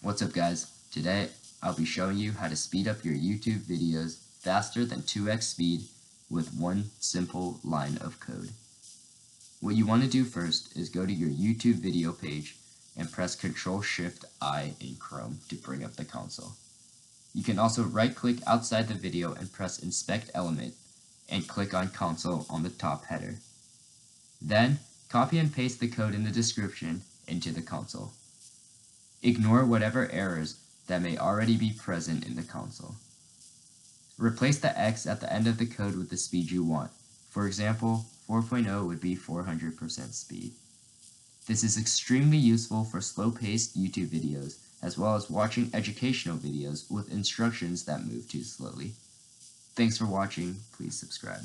What's up guys? Today I'll be showing you how to speed up your YouTube videos faster than 2x speed with one simple line of code. What you want to do first is go to your YouTube video page and press Ctrl Shift I in Chrome to bring up the console. You can also right click outside the video and press Inspect Element and click on Console on the top header. Then copy and paste the code in the description into the console. Ignore whatever errors that may already be present in the console. Replace the X at the end of the code with the speed you want. For example, 4.0 would be 400% speed. This is extremely useful for slow-paced YouTube videos, as well as watching educational videos with instructions that move too slowly. Thanks for watching, please subscribe.